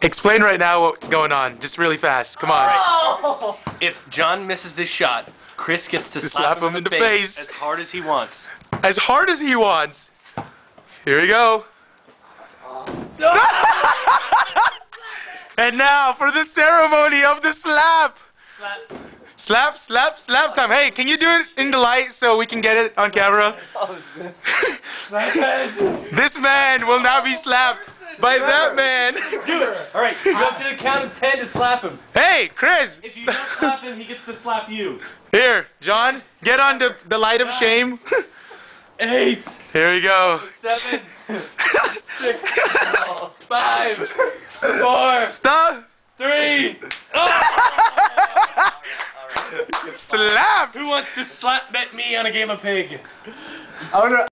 Explain right now what's going on, just really fast. Come on. If John misses this shot, Chris gets to Just slap, slap him in the face, face. as hard as he wants. As hard as he wants. Here we go. and now for the ceremony of the slap. Slap, slap, slap time. Hey, can you do it in the light so we can get it on camera? this man will now be slapped by that man. Do it. All right, you have to the count of ten to slap him. Hey, Chris. If you don't slap him, he gets to slap you. Here, John, get on the, the light of shame. Eight, Here we go. seven, six, five, four, Stop. three. Oh! Slap. Who wants to slap bet me on a game of pig? I wonder.